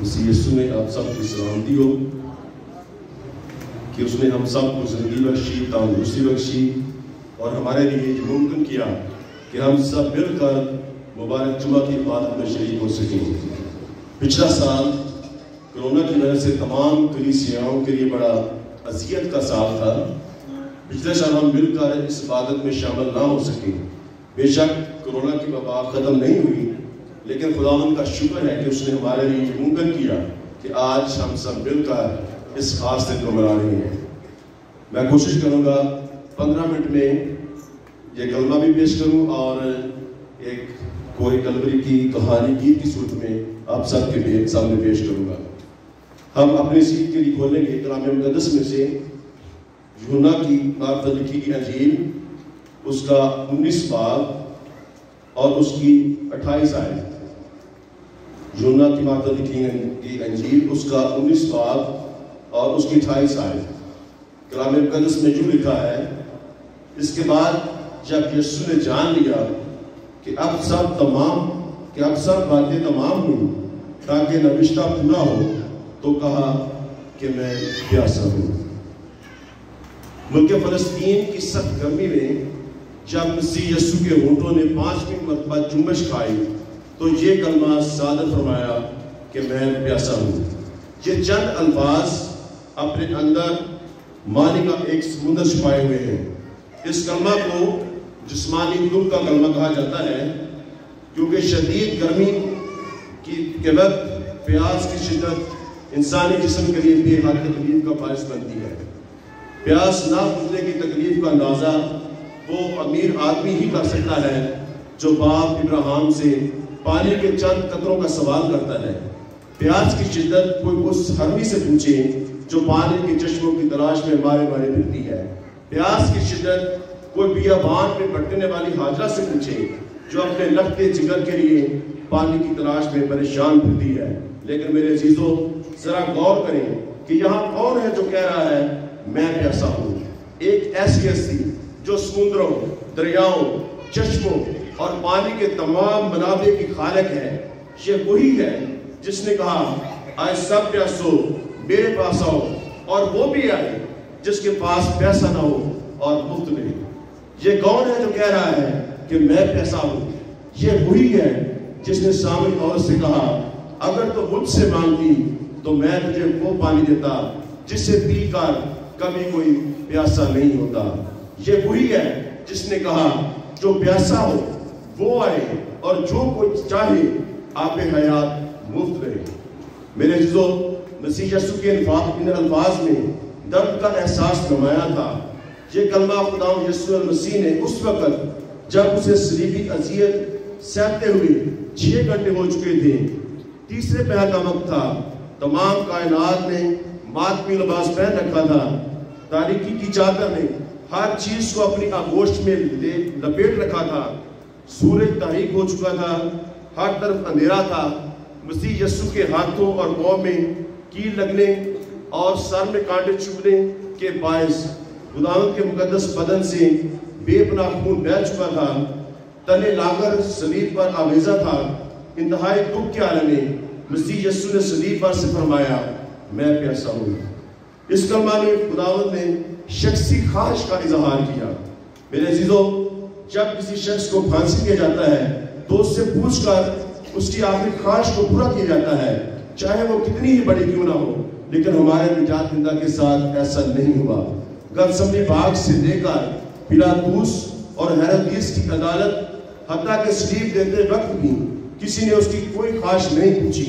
मसीह यीशु में आप सबकी सलामती हो कि उसने हम सबको ज़िंदगी बख्शी तंदुरुस्ती बख्शी और हमारे लिए ये मुमकिन किया कि हम सब मिलकर मुबारक जुमा की इबादत में शरीक हो सकें। पिछला साल कोरोना की वजह से तमाम कलीसियाओं के लिए बड़ा अजियत का साल था। पिछले साल हम मिलकर इस इबादत में शामिल ना हो सके। बेशक कोरोना की वबा ख़त्म नहीं हुई लेकिन खुदावन का शुक्र है कि उसने हमारे लिए ये मुमकिन किया कि आज हम सब मिलकर इस खास दिन को मना रहे हैं। मैं कोशिश करूँगा पंद्रह मिनट में ये कलमा भी पेश करूँ और एक कोई कलवरी की कहानी, गीत की सूरत में आप सबके लिए सामने पेश करूँगा। हम अपनी सीट के लिए खोलेंगे कलाम मुकदस में से यूना की मार्फत लिखी गई अंजील उसका 19 बाब और उसकी 28 आयत। यूना की मार्फत लिखी गई अंजील उसका 19 बाब और उसकी 28 आयत। कलाम मुकदस में यूँ लिखा है, इसके बाद जब यीशु ने जान लिया कि अब सब तमाम, कि अब सब बातें तमाम हुई, ताकि नविश्ता पूरा हो तो कहा कि मैं प्यासा हूँ। मुल्क फलस्तीन की सख्त गर्मी में जब मसीह यस्सु के होठों ने पांचवीं मरतबा चुम्बश खाई तो ये कलमा सादर फरमाया कि मैं प्यासा हूँ। ये चंद अल्फाज अपने अंदर मानी का एक समुंदर छुपाए हुए हैं। इस कलमा को जिसमानी दुख का कलमा कहा जाता है, क्योंकि शदीद गर्मी की, के वक्त प्यास की शिदत इंसानी जिसम के लिए बेहद तकलीफ़ का बायस बनती है। प्यास ना बुझने की तकलीफ़ का अंदाज़ा वो अमीर आदमी ही कर सकता है जो बाप इब्राहिम से पानी के चंद कतरों का सवाल करता है। प्यास की शिद्दत कोई उस हरमी से पूछे जो पानी के चश्मों की तलाश में मारे मारे फिरती है। प्यास की शिद्दत कोई बियाबान में भटकने वाली हाजरा से पूछे जो अपने लगते जिगर के लिए पानी की तलाश में परेशान फिरती है। लेकिन मेरे अजीजों, जरा गौर करें कि यहाँ कौन है जो कह रहा है, मैं प्यासा हूँ। एक ऐसी हस्ती जो समुद्रों, दरियाओं, चश्मों और पानी के तमाम मनाबे की खालक है, ये वही है जिसने कहा, आए सब प्यासो, मेरे पास आओ। और वो भी आए जिसके पास पैसा ना हो और मुफ़्त में ये कौन है जो कह रहा है कि मैं पैसा हूँ? ये वही है जिसने शामिल औरत से कहा, अगर तो मुझसे मांगती तो मैं तुझे वो पानी देता, जिससे पीकर कभी कोई प्यासा नहीं होता। ये वही है जिसने कहा, जो प्यासा हो वो आए और जो कोई चाहे, आप हयात मुफ़्त रहे। मेरे जो मसीह यसु के अल्फाज में दर्द का एहसास नमाया था। ये कलमा खुदा यसु मसीह ने उस वक्त जब उसे सलीबी अजियत सहते हुए छह घंटे हो चुके थे, तीसरे पहर का वक्त था, तमाम कायनात ने मातमी लिबास पहन रखा था। तारीखी की चादर ने हर चीज़ को अपनी आगोश में लपेट रखा था। सूरज तारीख हो चुका था, हर तरफ़ अंधेरा था। मसीह यस्सु के हाथों और पाँव में कील लगने और सर में कांटे चुभने के बायस खुदावत के मुकदस बदन से बेपना खून बह चुका था। तने लाकर सलीब पर आवेजा था। इंतहाई दुख के आलम में मसीह यस्सु ने सलीब पर से फरमाया, मैं प्यासा हूँ। इस कलमा में खुदावत ने शख्सी ख्वाहिश का इजहार किया। मेरे अजीजों जब किसी शख्स को फांसी दिया जाता है तो उससे पूछकर उसकी आखिरी ख्वाहिश को पूरा किया जाता है, चाहे वो कितनी ही बड़ी क्यों ना हो। लेकिन हमारे निजात ज़िंदा के साथ ऐसा नहीं हुआ। गलसमी बाग से लेकर पिलातूस और हैरदीस की अदालत, हत्या के सलीब देते वक्त भी किसी ने उसकी कोई ख्वाहिश नहीं पूछी।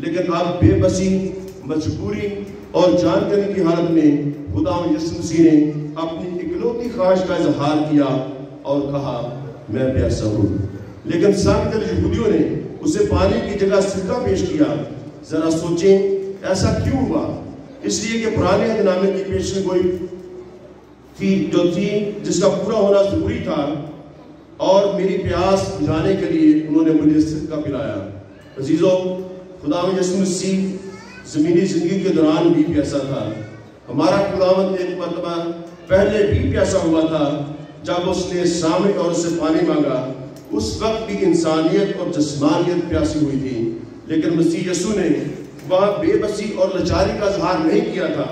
लेकिन आप बेबसी, मजबूरी और जानकारी की हालत में खुदा यसु मसीह ने अपनी इकलौती ख्वाहिश का इजहार किया। और कहा, मैं प्यासा हूँ। लेकिन साबित यहूदियों ने उसे पानी की जगह सिक्का पेश किया। जरा सोचें, ऐसा क्यों हुआ? इसलिए कि पुराने हदनामे की पेशन गोई थी, जो थी, जिसका पूरा होना ज़रूरी था। और मेरी प्यास बुझाने के लिए उन्होंने मुझे सिक्का पिलाया। अजीजों, खुदा यसु मसीह जमीनी ज़िंदगी के दौरान भी प्यासा था। हमारा खुदावंत एक मरतबा पहले भी प्यासा हुआ था। जब उसने सामने और से पानी मांगा, उस वक्त भी इंसानियत और जस्मानियत प्यासी हुई थी। लेकिन मसीह यसु ने वहाँ बेबसी और लाचारी का इजहार नहीं किया था,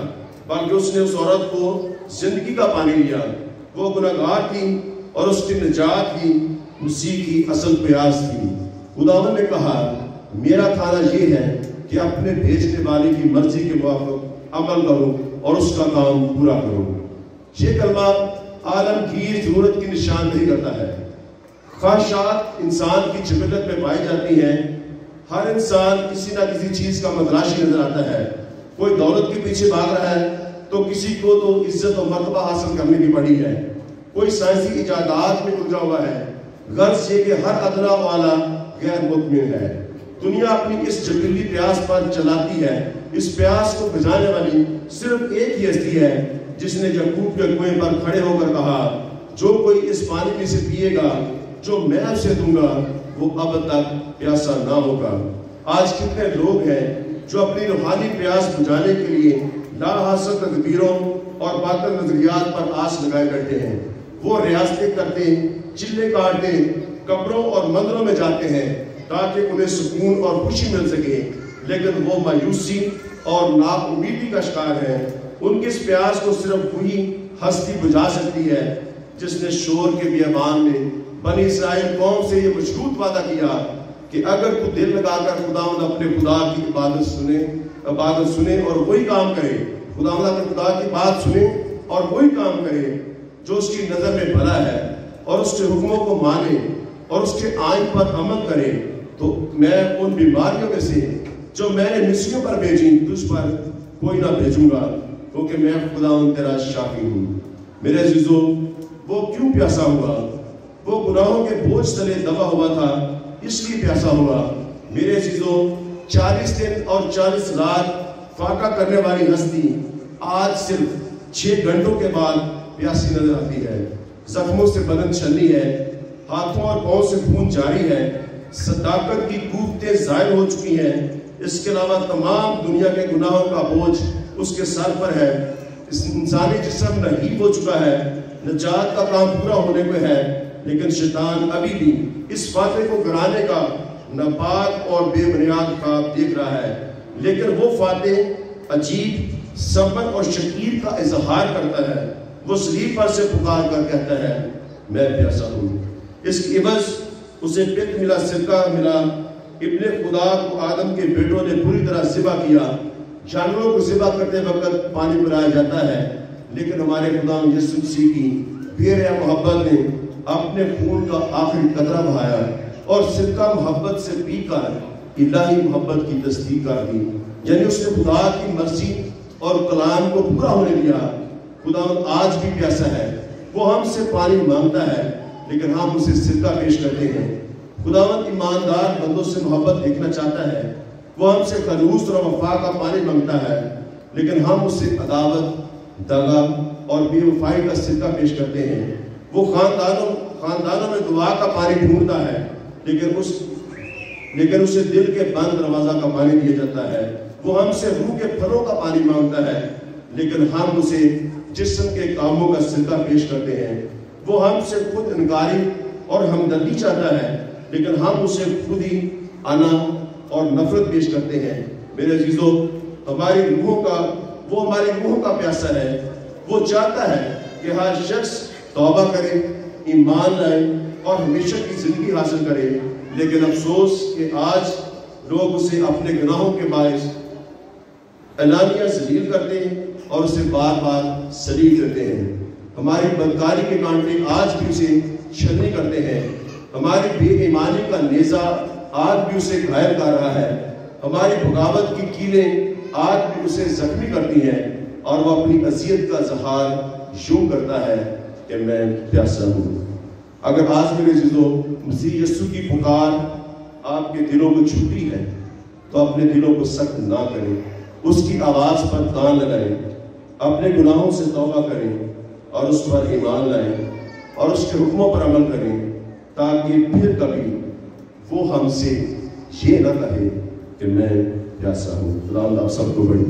बल्कि उसने उस औरत को ज़िंदगी का पानी लिया वो गुनागार थी और उसकी निजात ही उसी की असल प्यास थी। खुदावन ने कहा, मेरा खाना ये है कि अपने भेजने वाले की मर्ज़ी के मुताबिक अमल करो और उसका काम पूरा करो। ये कलमा आलमगीर ज़रूरत की निशान नहीं करता है। ख्वाहिशात इंसान की जबलत में पाई जाती हैं। हर इंसान किसी ना किसी चीज़ का मदराशी नज़र आता है। कोई दौलत के पीछे भाग रहा है तो किसी को तो इज़्ज़त और मरतबा हासिल करने की पड़ी है। कोई साइंसी इजादात में उलझा हुआ है, गर्ज ये कि हर अदना वाला गैर मुतमिन है। दुनिया अपनी इस जबीली प्यास पर चलाती है, इस प्यास को बुझाने वाली सिर्फ़ एक ही हस्ती है, जिसने यकूब के कुएँ पर खड़े होकर कहा, जो कोई इस पानी में से पिएगा, जो मैं उसे दूँगा, वो अब तक प्यासा ना होगा। आज कितने लोग हैं जो अपनी रूहानी प्यास बुझाने के लिए लाहासिल तदबीरों और बातल नजरियात पर आस लगाए बैठे हैं। वो रियासतें करते, चिल्ले काटते कब्रों और मंदिरों में जाते हैं ताकि उन्हें सुकून और खुशी मिल सके। लेकिन वो मायूसी और नाउमीदी का शिकार है। उनके इस प्यास को सिर्फ़ वही हस्ती बुझा सकती है, जिसने शोर के बियाबान में बनी इसराइल कौम से ये मशरूत वादा किया कि अगर तू दिल लगाकर खुदा अपने खुदा की इबादत सुने इबादत सुने और वही काम करे खुदा अपने खुदा की बात सुने और वही काम करे, जो उसकी नज़र में भला है और उसके हुक्मों को माने और उसके आइन पर अमल करे तो मैं उन बीमारियों में से जो मैंने मिस्रियों पर भेजी, तुझ पर कोई ना भेजूँगा, क्योंकि मैं खुदा तेरा शाफी हूँ। मेरे जीजो वो क्यों प्यासा हुआ? वो गुनाहों के बोझ तले दबा हुआ था, इसलिए प्यासा हुआ। मेरे चीज़ों चालीस दिन और चालीस रात फाका करने वाली हस्ती आज सिर्फ़ छह घंटों के बाद प्यासी नज़र आती है। जख्मों से बदन छलनी है, हाथों और पाँव से खून जारी है। सदाकत की कूफते जायल हो चुकी हैं। इसके अलावा तमाम दुनिया के गुनाहों का बोझ उसके सर पर है। इस इंसानी जिसम नहीब हो चुका है। नजात का काम पूरा होने को है। लेकिन शैतान अभी भी इस फाते को गिराने का, नापाक और बेबुनियाद का देख रहा है। लेकिन वो फाते अजीब सबर और शकीर का इजहार करता है। वो सलीफा से पुकार कर कहता है, मैं प्यासा हूँ। इसकी इवज उसे पिक मिला, सिरका मिला। इब्ने खुदा को आदम के बेटों ने पूरी तरह जिबा किया। जानवरों को जिबा करते वक्त पानी पिलाया जाता है, लेकिन हमारे खुदा यसु की बेर मोहब्बत ने अपने खून का आखिरी कदरा बहाया और सिरका मोहब्बत से पीकर इलाही मोहब्बत की तस्दीक कर दी। यानी उसने खुदा की मर्ज़ी और कलाम को पूरा होने दिया। खुदा आज भी प्यासा है। वो हमसे पानी माँगता है। लेकिन हम उसे सिरका पेश करते हैं। खुदावंत ईमानदार बंदों से मोहब्बत देखना चाहता है। वो हमसे खलूस और वफा का पानी माँगता है। लेकिन हम उसे अदावत दगा और बेवफाई का सिरका पेश करते हैं। वो खानदानों खानदानों में दुआ का पानी ढूंढता है। लेकिन उस, लेकिन उसे दिल के बंद दरवाज़ा का पानी दिया जाता है। वो हमसे रूह के फलों का पानी माँगता है। लेकिन हम उसे जिसम के कामों का सिलका पेश करते हैं। वो हमसे खुद इनकारी और हमदर्दी चाहता है, लेकिन हम उसे खुद ही आना और नफरत पेश करते हैं। मेरे अजीजों, हमारी रूहों का, वो हमारी रूहों का प्यासा है। वो चाहता है कि हर शख्स तौबा करे, ईमान लाए और हमेशा की ज़िंदगी हासिल करे। लेकिन अफसोस कि आज लोग उसे अपने गुनाहों के बायस एलानिया जलील करते हैं और उसे बार बार सलील करते हैं। हमारी बदकारी के कांटे आज भी उसे छलनी करते हैं। हमारी बेईमानी का नेजा आज भी उसे घायल कर रहा है। हमारी बगावत की कीलें आज भी उसे जख्मी करती हैं और वह अपनी अजियत का जहार यूँ करता है कि मैं प्यासा हूँ। अगर आज मेरे जीजो मसीह यस्सु की पुकार आपके दिलों को छुट्टी है तो अपने दिलों को सख्त ना करें। उसकी आवाज़ पर कान लगाएँ। अपने गुनाहों से तौबा करें। और उस पर ईमान लाएँ और उसके हुक्मों पर अमल करें, ताकि फिर कभी वो हमसे ये ना कहे कि मैं प्यासा हूँ। आप सबको बड़ी